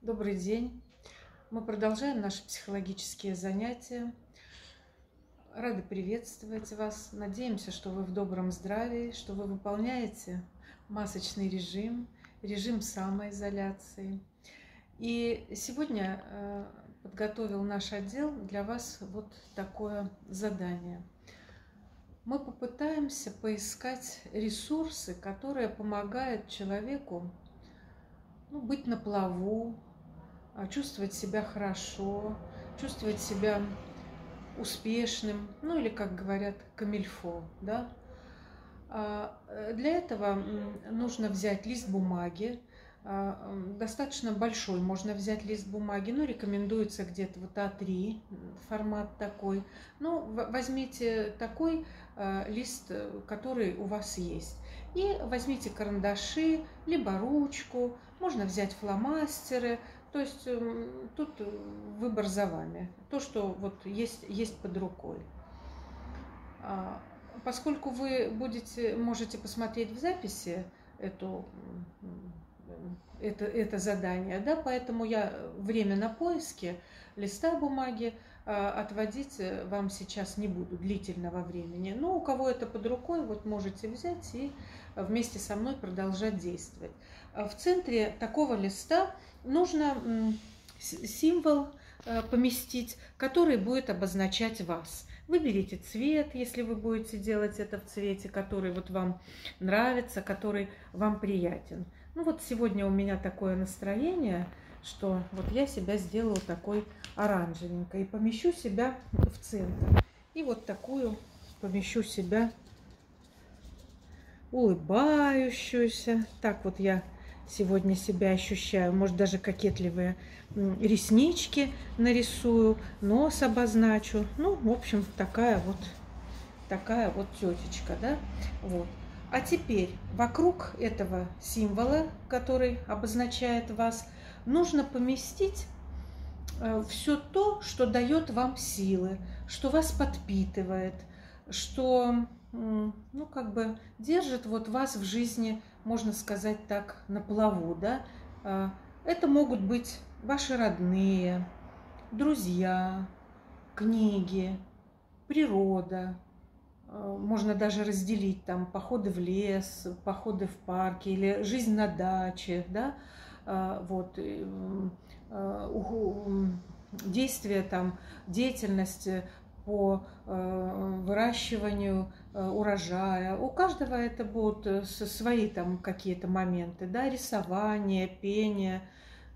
Добрый день. Мы продолжаем наши психологические занятия. Рады приветствовать вас. Надеемся, что вы в добром здравии, что вы выполняете масочный режим, режим самоизоляции. И сегодня э, подготовил наш отдел для вас вот такое задание. Мы попытаемся поискать ресурсы, которые помогают человеку ну, быть на плаву, чувствовать себя хорошо, чувствовать себя успешным, ну или, как говорят, камильфо, да. А, э, для этого нужно взять лист бумаги, а, достаточно большой, можно взять лист бумаги, ну, рекомендуется где-то вот А3 формат такой. Ну, возьмите такой лист, который у вас есть. И возьмите карандаши, либо ручку, можно взять фломастеры, то есть эм, тут э, выбор за вами. То, что вот есть, есть под рукой. А, поскольку вы будете, можете посмотреть в записи эту, это, это задание, да, поэтому я время на поиске листа бумаги отводить э, вам сейчас не буду длительного времени. Но у кого это под рукой, вот можете взять и вместе со мной продолжать действовать. В центре такого листа нужно символ э, поместить, который будет обозначать вас. Выберите цвет, если вы будете делать это в цвете, который вот вам нравится, который вам приятен. Ну вот сегодня у меня такое настроение, что вот я себя сделаю такой оранжевенькой и помещу себя в центр. И вот такую помещу себя улыбающуюся. Так вот я сегодня себя ощущаю. Может, даже кокетливые реснички нарисую, нос обозначу. Ну, в общем, такая вот, такая вот тетечка, да? Вот. А теперь вокруг этого символа, который обозначает вас, нужно поместить э, все то, что дает вам силы, что вас подпитывает, что ну, как бы держит вот вас в жизни, можно сказать так, на плаву, да. А, это могут быть ваши родные, друзья, книги, природа. А, можно даже разделить там походы в лес, походы в парке или жизнь на даче, да, а, вот, действия там, деятельность по выращиванию Э, урожая. У каждого это будут э, свои там какие-то моменты, да, рисование, пение,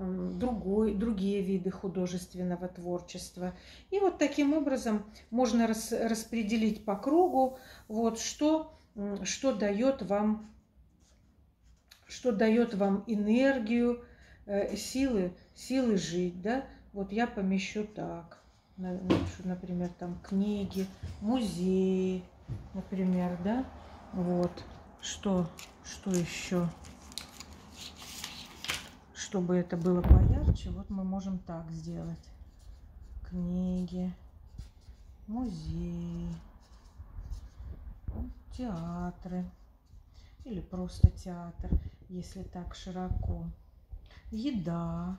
другой, другие виды художественного творчества. И вот таким образом можно рас, распределить по кругу, вот что, что дает вам, что дает вам энергию, э, силы, силы жить, да. Вот я помещу так, например, там книги, музеи, например, да, вот, что, что еще, чтобы это было поярче, вот мы можем так сделать, книги, музей, театры, или просто театр, если так широко, еда,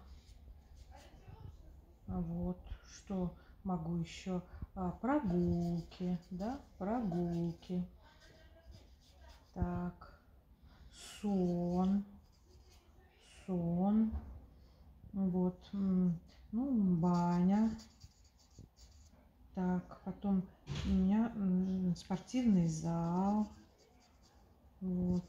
вот, что могу еще? А, прогулки, да, прогулки. Так, сон, сон, вот, ну, баня. Так, потом у меня спортивный зал, вот,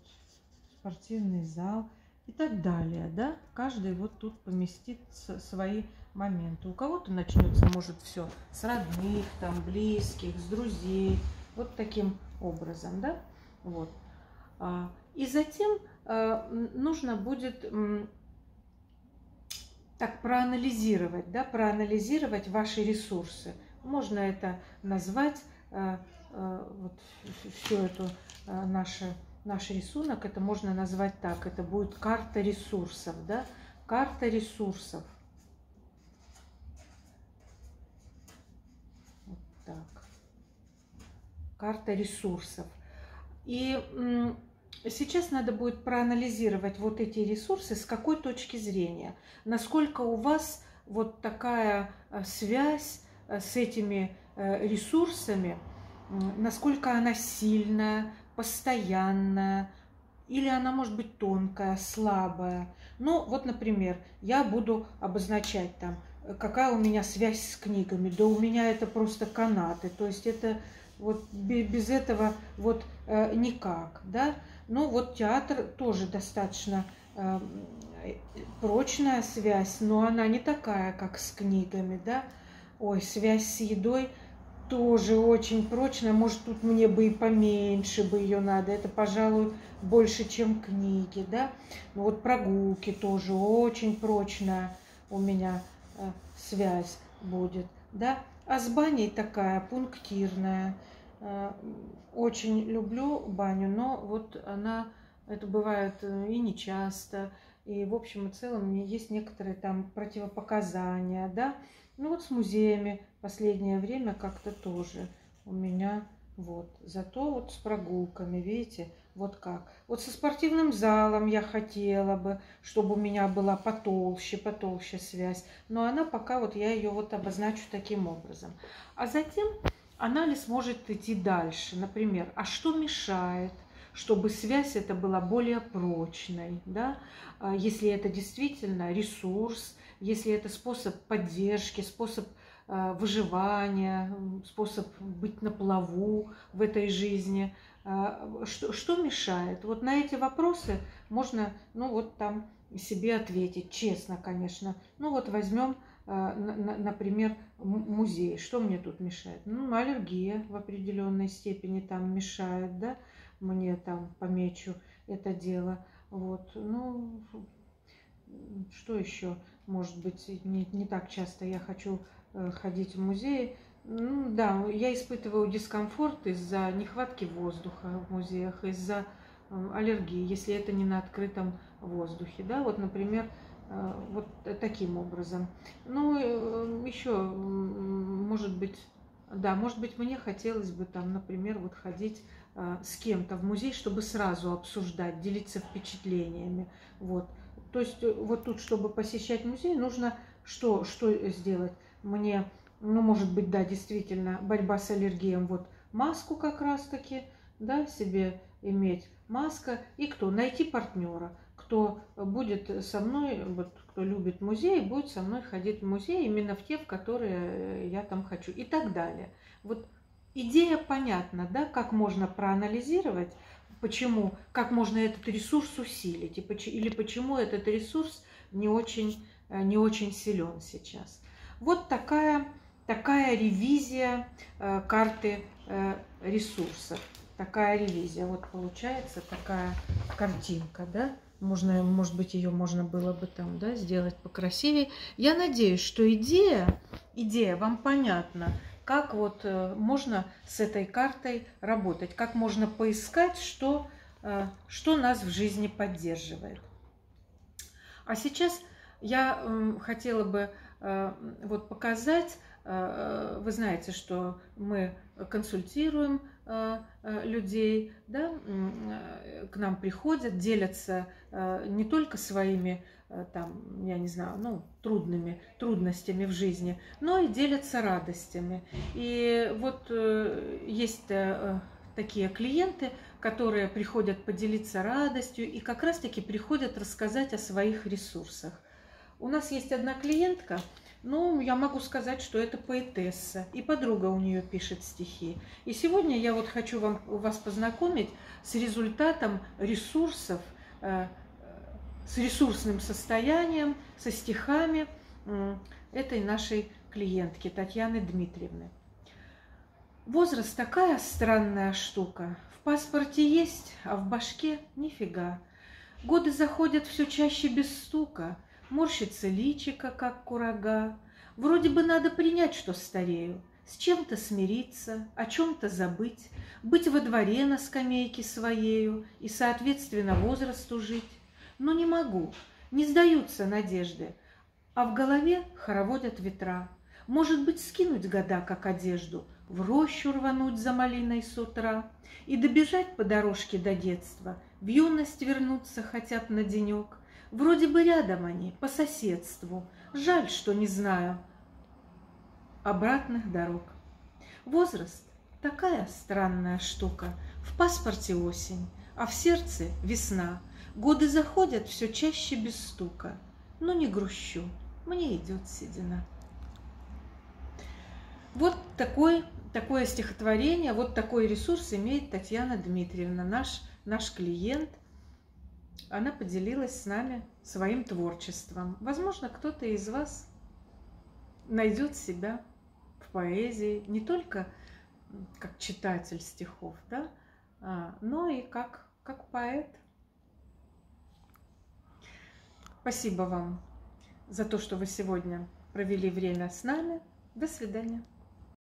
спортивный зал и так далее, да. Каждый вот тут поместит свои моменты. У кого-то начнется, может, все с родных, там, близких, с друзей, вот таким образом, да, вот. А, и затем а, нужно будет так проанализировать, да, проанализировать ваши ресурсы. Можно это назвать, а, вот всю эту наше, наш рисунок, это можно назвать так, это будет карта ресурсов, да, карта ресурсов. Так. Карта ресурсов. И сейчас надо будет проанализировать вот эти ресурсы с какой точки зрения, насколько у вас вот такая э, связь э, с этими э, ресурсами, насколько она сильная, постоянная, или она может быть тонкая, слабая. Ну, вот, например, я буду обозначать там, какая у меня связь с книгами. Да у меня это просто канаты, то есть это вот без этого вот никак, да. Ну вот театр тоже достаточно э, прочная связь, но она не такая, как с книгами, да. Ой, связь с едой тоже очень прочная. Может, тут мне бы и поменьше бы ее надо. Это, пожалуй, больше, чем книги, да. Ну вот прогулки тоже очень прочная у меня э, связь будет, да. А с баней такая пунктирная. Э, очень люблю баню, но вот она, это бывает э, и не часто, и в общем и целом есть некоторые там противопоказания, да. Ну вот с музеями последнее время как-то тоже у меня вот. Зато вот с прогулками, видите, вот как. Вот со спортивным залом я хотела бы, чтобы у меня была потолще, потолще связь. Но она пока вот я ее вот обозначу таким образом. А затем анализ может идти дальше. Например, а что мешает, чтобы связь эта была более прочной, да? А если это действительно ресурс, если это способ поддержки, способ а, выживания, способ быть на плаву в этой жизни. А, что, что мешает? Вот на эти вопросы можно, ну вот там себе ответить, честно, конечно. Ну вот возьмем а, например, музей. Что мне тут мешает? Ну, аллергия в определенной степени там мешает, да, мне там помечу это дело. Вот, ну, что еще, может быть, не, не так часто я хочу э, ходить в музей. Ну, да, я испытываю дискомфорт из-за нехватки воздуха в музеях, из-за э, аллергии, если это не на открытом воздухе, да, вот, например, Э, вот таким образом. Ну, э, еще, может быть, да, может быть, мне хотелось бы там, например, вот ходить э, с кем-то в музей, чтобы сразу обсуждать, делиться впечатлениями. Вот. То есть вот тут, чтобы посещать музей, нужно что, что сделать? Мне, ну, может быть, да, действительно, борьба с аллергией, вот маску как раз-таки, да, себе иметь, маска, и кто? Найти партнера кто будет со мной, вот кто любит музей, будет со мной ходить в музей именно в те, в которые я там хочу и так далее. Вот идея понятна, да, как можно проанализировать, почему, как можно этот ресурс усилить, и, или почему этот ресурс не очень, э, не очень силен сейчас. Вот такая, такая ревизия э, карты э, ресурсов. Такая ревизия. Вот получается такая картинка, да? Можно, может быть, ее можно было бы там, да, сделать покрасивее. Я надеюсь, что идея, идея вам понятна, как вот э, можно с этой картой работать, как можно поискать, что, э, что нас в жизни поддерживает. А сейчас я э, хотела бы э, вот показать, вы знаете, что мы консультируем людей, да, э, к нам приходят, делятся не только своими там, я не знаю, ну, трудными трудностями в жизни, но и делятся радостями. И вот есть такие клиенты, которые приходят поделиться радостью и как раз-таки приходят рассказать о своих ресурсах. У нас есть одна клиентка, ну, я могу сказать, что это поэтесса, и подруга у нее пишет стихи. И сегодня я вот хочу вам, вас познакомить с результатом ресурсов, э, с ресурсным состоянием, со стихами этой нашей клиентки Татьяны Дмитриевны. Возраст такая странная штука. В паспорте есть, а в башке нифига. Годы заходят все чаще без стука – Морщится личико, как курага. Вроде бы надо принять, что старею, С чем-то смириться, о чем-то забыть, Быть во дворе на скамейке своею И, соответственно, возрасту жить. Но не могу, не сдаются надежды, А в голове хороводят ветра. Может быть, скинуть года, как одежду, В рощу рвануть за малиной с утра И добежать по дорожке до детства, В юность вернуться хотят на денек. Вроде бы рядом они, по соседству. Жаль, что не знаю обратных дорог. Возраст – такая странная штука. В паспорте осень, а в сердце весна. Годы заходят все чаще без стука. Но не грущу, мне идет седина. Вот такой, такое стихотворение, вот такой ресурс имеет Татьяна Дмитриевна, наш, наш клиент. Она поделилась с нами своим творчеством. Возможно, кто-то из вас найдет себя в поэзии не только как читатель стихов, да, а, но и как, как поэт. Спасибо вам за то, что вы сегодня провели время с нами. До свидания.